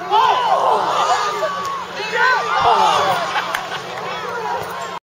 Oh!